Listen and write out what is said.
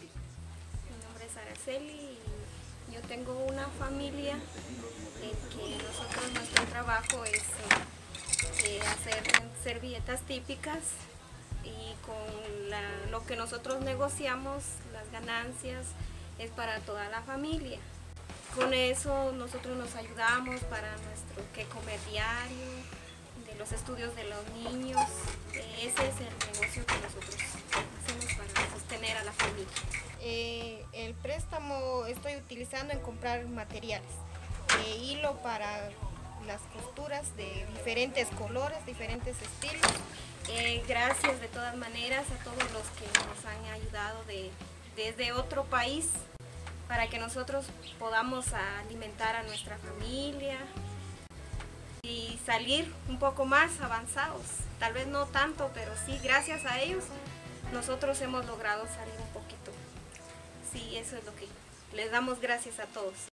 Mi nombre es Araceli y yo tengo una familia en que nosotros nuestro trabajo es eh, hacer servilletas típicas y con lo que nosotros negociamos, las ganancias, es para toda la familia. Con eso nosotros nos ayudamos para nuestro que comer diario, de los estudios de los niños. Eh, ese es el negocio que nosotros hacemos para sostener a la familia. Eh, el préstamo estoy utilizando en comprar materiales. Eh, hilo para las costuras de diferentes colores, diferentes estilos. Eh, gracias de todas maneras a todos los que nos han ayudado de, desde otro país para que nosotros podamos alimentar a nuestra familia y salir un poco más avanzados. Tal vez no tanto, pero sí, gracias a ellos nosotros hemos logrado salir un poquito. Sí, eso es lo que les damos gracias a todos.